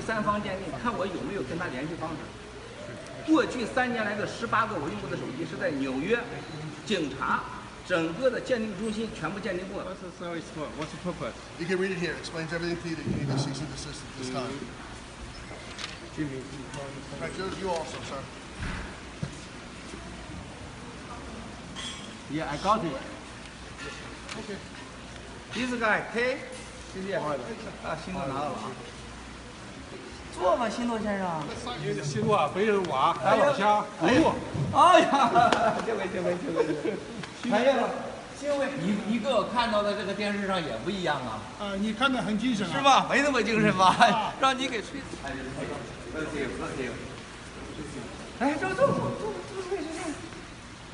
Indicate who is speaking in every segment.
Speaker 1: 三方鉴定，看我有没有跟他联系方式。过去三年来的十八个我用过的手机是在纽约警察整个的鉴定中心全部鉴定过。
Speaker 2: What's the service for? What's the purpose?
Speaker 3: You can read it here. Explains everything to you that you need to cease and desist at this time.
Speaker 2: Jimmy.
Speaker 3: All right, you, you also, sir.
Speaker 1: Yeah, I got it.
Speaker 3: Okay.
Speaker 1: This guy K，谢谢。啊，星座拿到了啊。坐吧，星座先生。
Speaker 2: 因为西路啊，肥人娃，打老虾，葫芦。
Speaker 1: 哎呀，这位这位这位这位，看见了，这位你你跟我看到的这个电视上也不一样啊，
Speaker 4: 啊，你看着很精神啊。
Speaker 1: 是？吧？没那么精神吧？让你给吹死。哎，乐死我，乐死我。哎，坐坐坐坐坐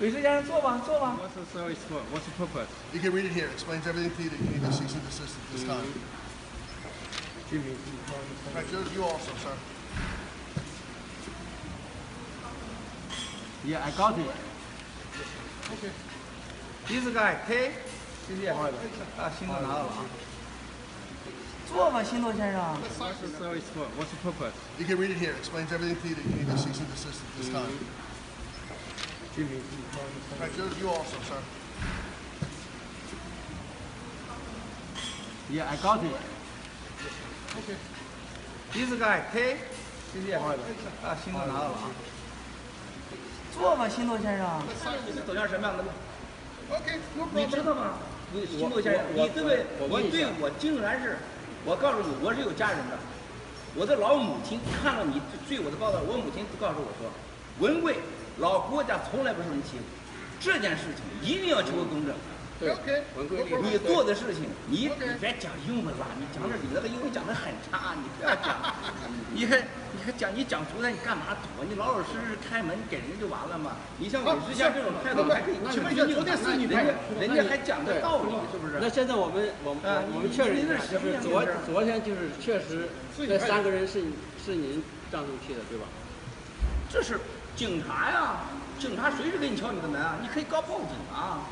Speaker 1: 卫生间，坐吧坐吧。
Speaker 2: What's the service for? What's the purpose?
Speaker 3: You can read it here. Explains everything to you that you need to cease and desist at this time.
Speaker 2: Jimmy.
Speaker 3: All right, you, you also, sir.
Speaker 1: Yeah, I got it.
Speaker 3: Okay.
Speaker 1: This guy K，谢谢。啊，星座拿到了啊。坐吧，星座先生。
Speaker 2: What's the service for? What's the purpose?
Speaker 3: You can read it here. Explains everything to you that you need to cease and desist at this time.
Speaker 2: Jimmy.
Speaker 3: All right, you, you also, sir.
Speaker 1: Yeah, I got it.
Speaker 3: Okay.
Speaker 1: This guy K，谢谢。啊，星座拿到了啊。坐吧，星座先生。你是走向什么样的路
Speaker 3: ？Okay, no
Speaker 1: 你知道吗？星座先生，你对不对？你对我竟然是，我告诉你，我是有家人的。我的老母亲看了你对我的报道，我母亲告诉我说，文贵老国家从来不受人欺负，这件事情一定要求个公正。
Speaker 3: Okay.
Speaker 2: 文贵丽
Speaker 1: 你做的事情，你你别讲英文了，你讲点你那个英文讲的很差，你不要讲。你还你还讲你讲出来，你干嘛躲？你老老实实开门给人就完了嘛。你像我之前这种态度还可以，
Speaker 3: 请问一下昨天是你
Speaker 1: 人家
Speaker 3: 拍的
Speaker 1: 人家还讲的道理，是不是？
Speaker 5: 那现在我们我们
Speaker 1: 啊
Speaker 5: 我们确认一下，昨昨天就是确实这三个人是你是您让进去的，对吧？
Speaker 1: 这是警察呀，警察随时给你敲你的门啊，你可以告报警啊。